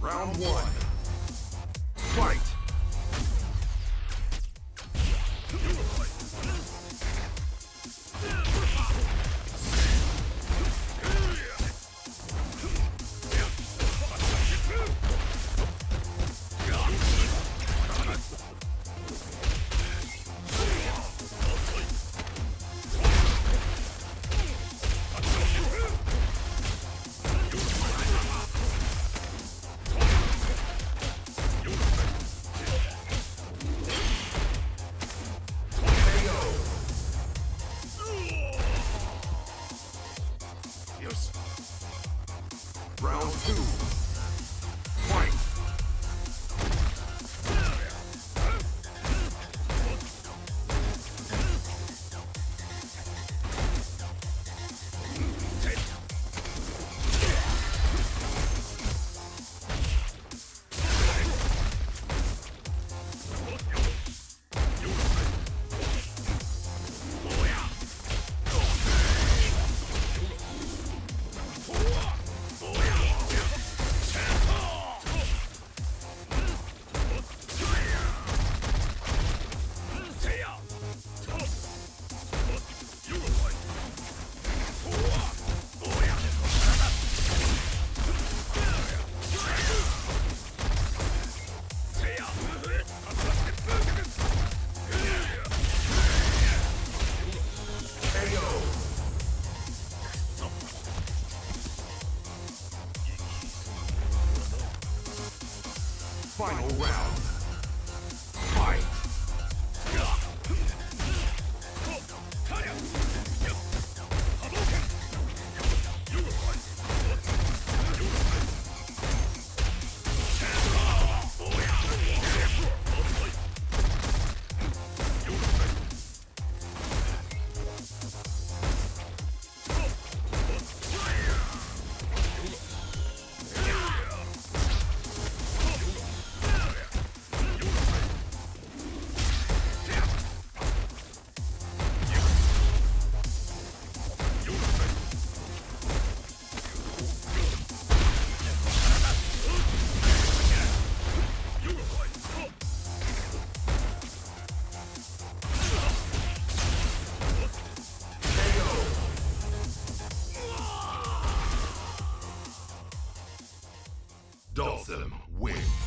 Round one. Fight! Round two. Final round. Dalsum wins.